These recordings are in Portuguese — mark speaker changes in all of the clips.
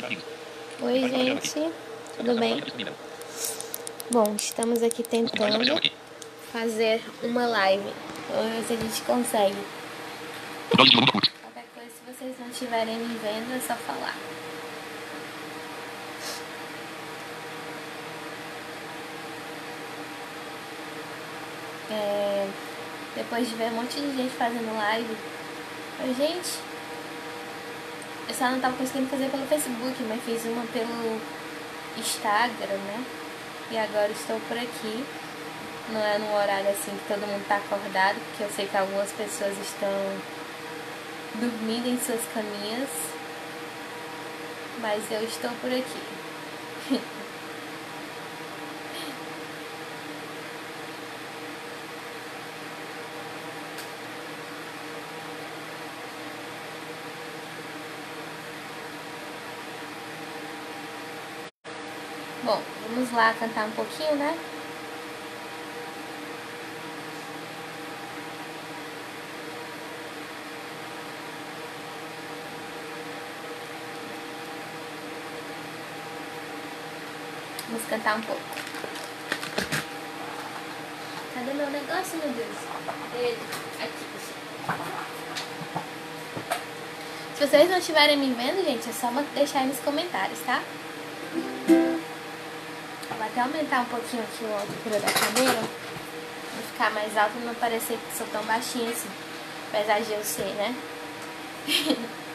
Speaker 1: Oi, gente. Tudo bem? Bom, estamos aqui tentando fazer uma live. Vamos ver se a gente consegue. Qualquer coisa, se vocês não estiverem me vendo, é só falar. É, depois de ver um monte de gente fazendo live. Oi, gente. Eu só não tava conseguindo fazer pelo Facebook, mas fiz uma pelo Instagram, né? E agora estou por aqui. Não é num horário assim que todo mundo tá acordado, porque eu sei que algumas pessoas estão dormindo em suas caminhas. Mas eu estou por aqui. Bom, vamos lá cantar um pouquinho, né? Vamos cantar um pouco. Cadê meu negócio, meu Deus? Ele, aqui. Se vocês não estiverem me vendo, gente, é só deixar aí nos comentários, tá? Até aumentar um pouquinho aqui a altura da cadeira. Pra ficar mais alto e não parecer que sou tão baixinha assim. Apesar de eu ser, né?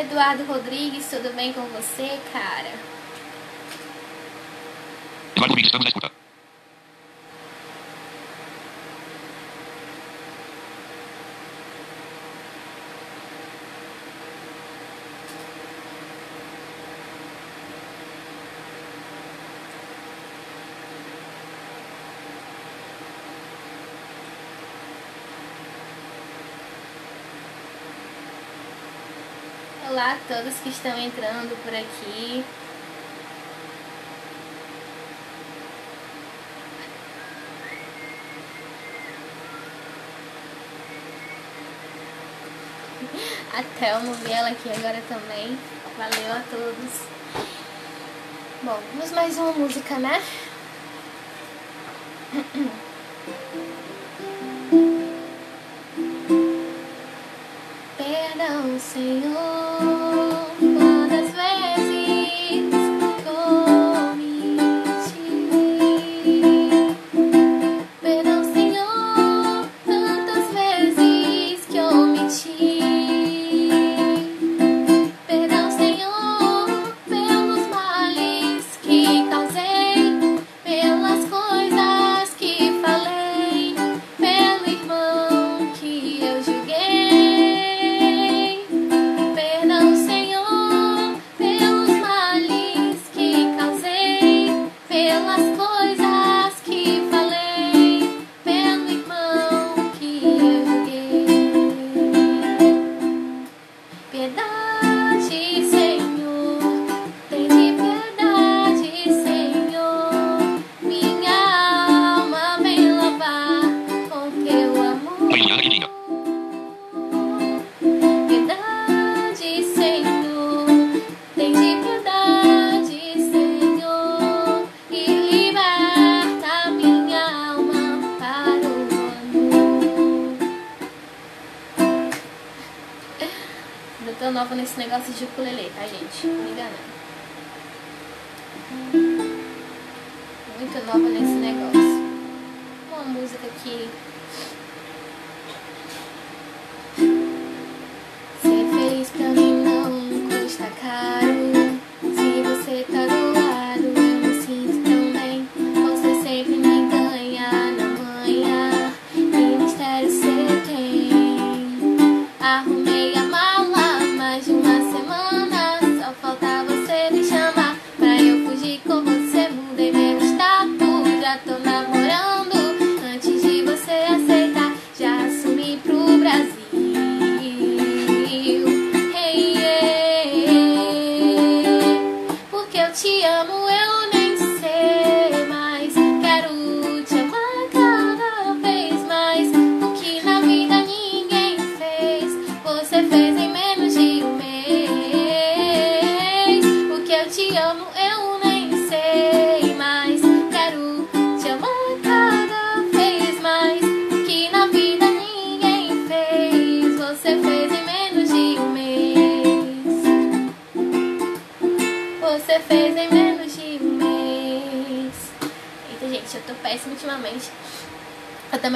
Speaker 1: Eduardo Rodrigues, tudo bem com você, cara?
Speaker 2: Eduardo Rodrigues, estamos na escuta.
Speaker 1: Olá a todos que estão entrando por aqui. A Thelma vi ela aqui agora também. Valeu a todos. Bom, vamos mais uma música, né? las cosas. gente? Me enganando. Muito nova nesse negócio. Uma música que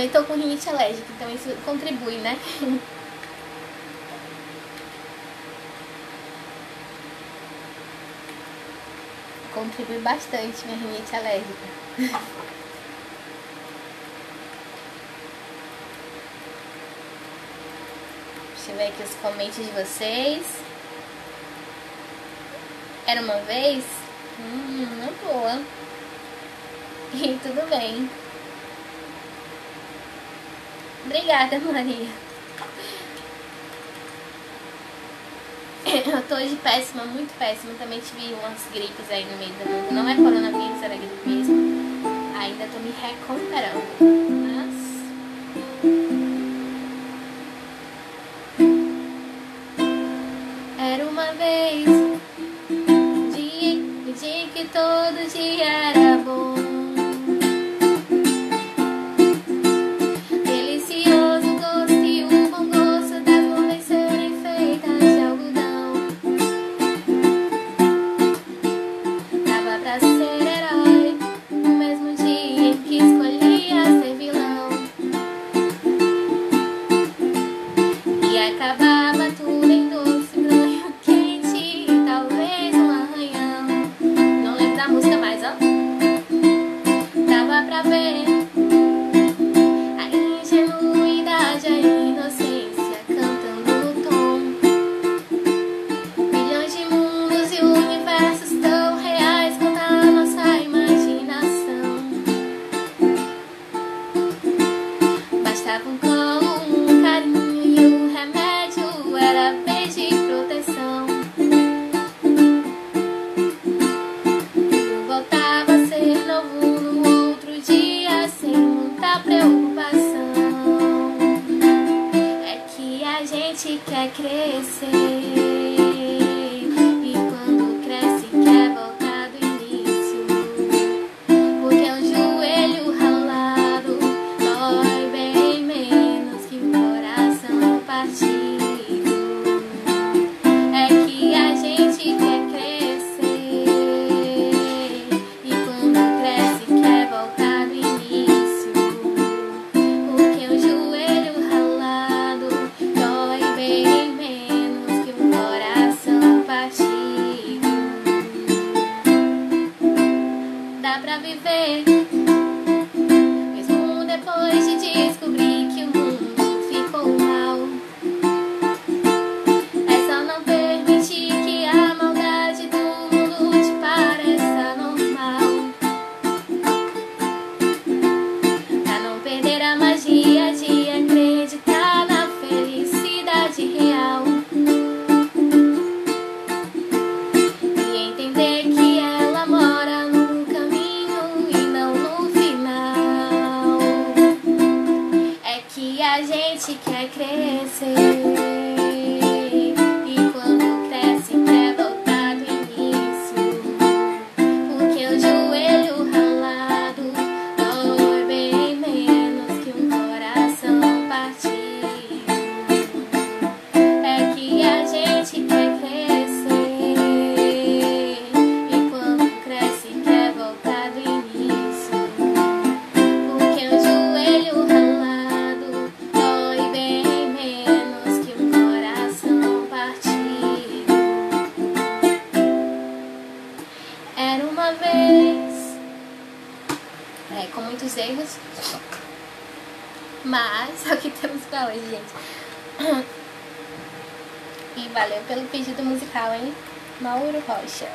Speaker 1: também estou com rinite alérgica, então isso contribui, né? contribui bastante minha rinite alérgica. Deixa eu ver aqui os comentários de vocês. Era uma vez? Hum, uma é boa. E tudo bem. Obrigada, Maria. Eu tô hoje péssima, muito péssima. Também tive umas gripes aí no meio da noite. Não é coronavírus, era gripe mesmo. Ainda tô me recuperando. esquecer. Mauro Rocha.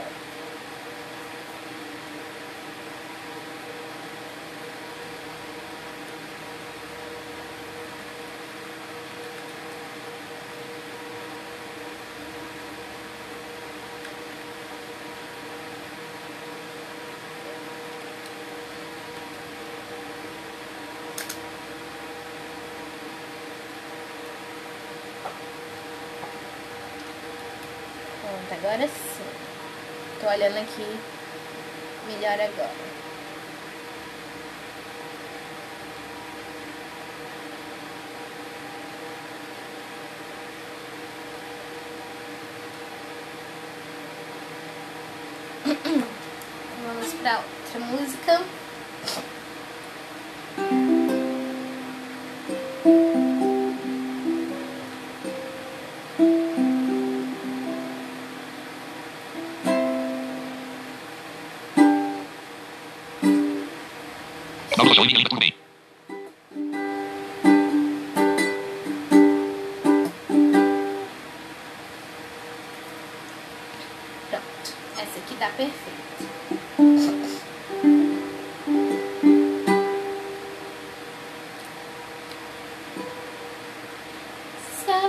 Speaker 1: agora olhando aqui melhor agora. Vamos para outra música.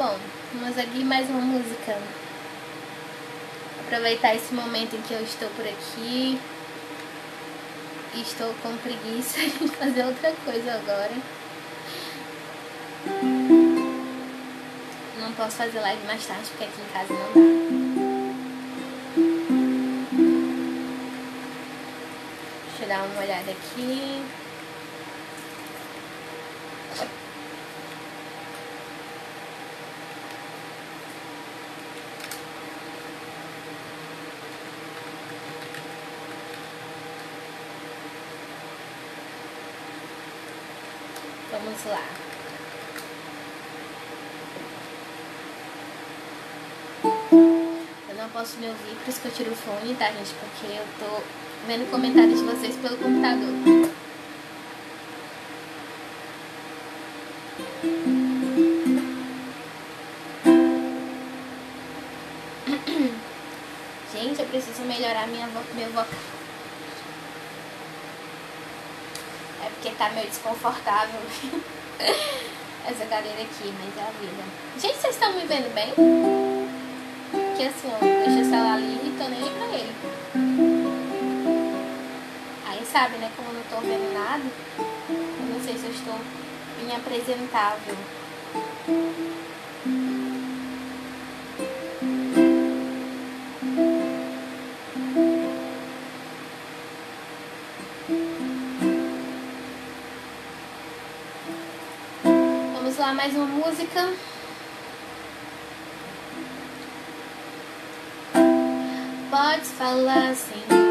Speaker 1: Bom, vamos aqui mais uma música aproveitar esse momento em que eu estou por aqui e estou com preguiça de fazer outra coisa agora. Não posso fazer live mais tarde porque aqui em casa não dá. Deixa eu dar uma olhada aqui. Vamos lá. Eu não posso me ouvir, por isso que eu tiro o fone, tá, gente? Porque eu tô vendo comentários de vocês pelo computador. Gente, eu preciso melhorar minha, meu vocal. Porque tá meio desconfortável essa cadeira aqui, mas é a vida. Gente, vocês estão me vendo bem? Que assim, deixa o celular ali e tô nem pra ele. Aí sabe, né, como eu não tô vendo nada, eu não sei se eu estou inapresentável. mais uma música. Pode falar, Senhor.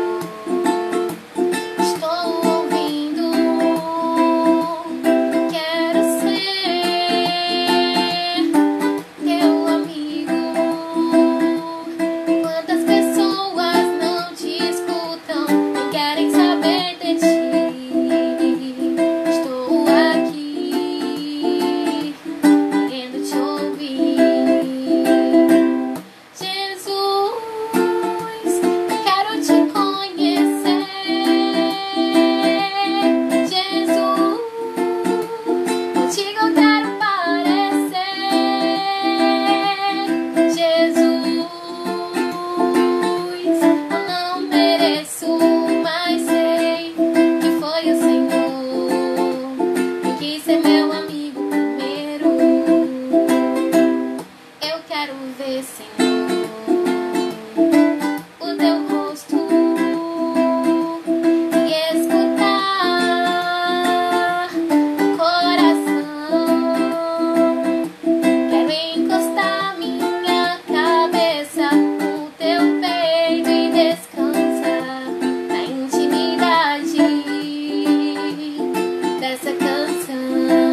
Speaker 1: time.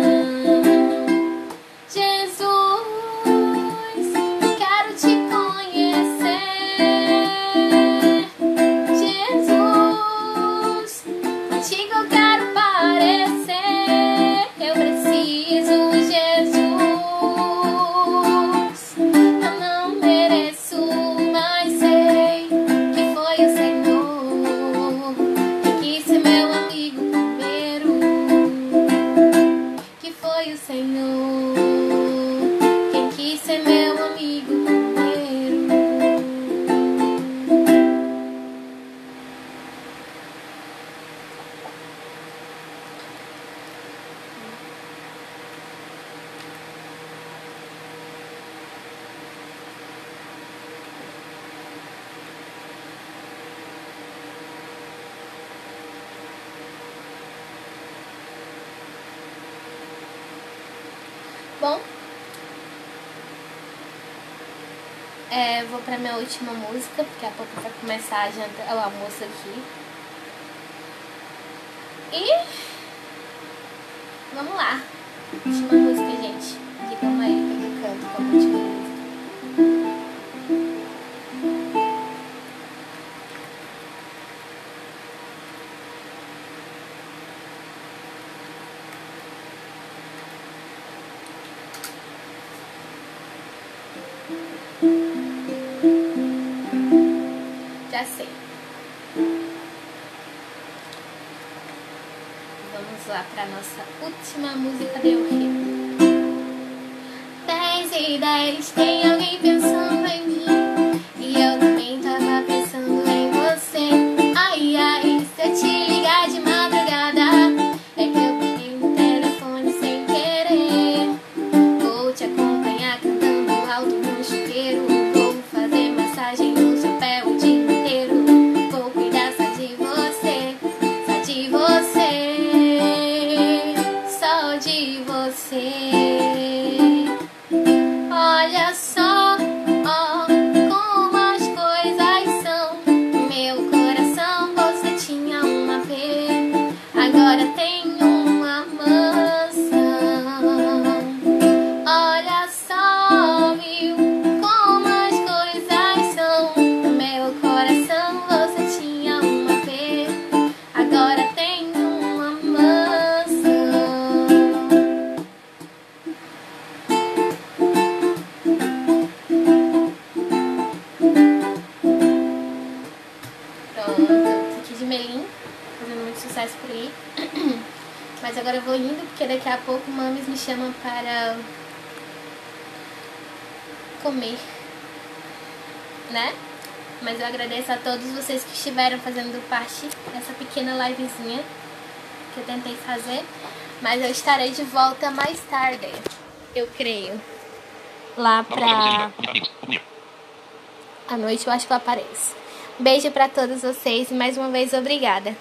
Speaker 1: bom? É, vou pra minha última música, porque a pouco vai começar a janta, o almoço aqui. E vamos lá. dá Vamos lá para nossa última música de hoje. Dez e dez tem alguém. A pouco mames me chamam para comer, né? Mas eu agradeço a todos vocês que estiveram fazendo parte dessa pequena livezinha que eu tentei fazer. Mas eu estarei de volta mais tarde, eu creio. Lá pra... A noite eu acho que eu apareço. Beijo para todos vocês e mais uma vez obrigada.